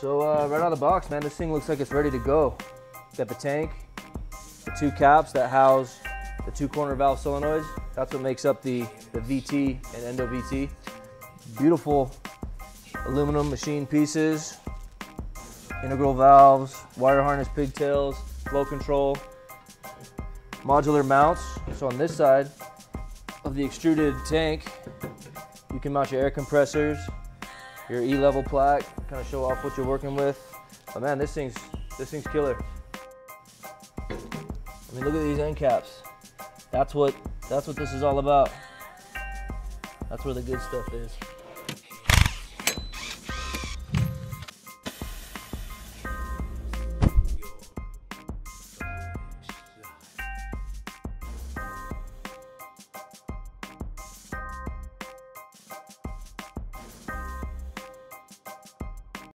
So uh, right out of the box, man, this thing looks like it's ready to go. Got the tank, the two caps that house the two corner valve solenoids. That's what makes up the, the VT and Endo VT. Beautiful aluminum machine pieces, integral valves, wire harness pigtails, flow control, modular mounts. So on this side of the extruded tank, you can mount your air compressors, your E-level plaque, kind of show off what you're working with. But man, this thing's this thing's killer. I mean, look at these end caps. That's what that's what this is all about. That's where the good stuff is.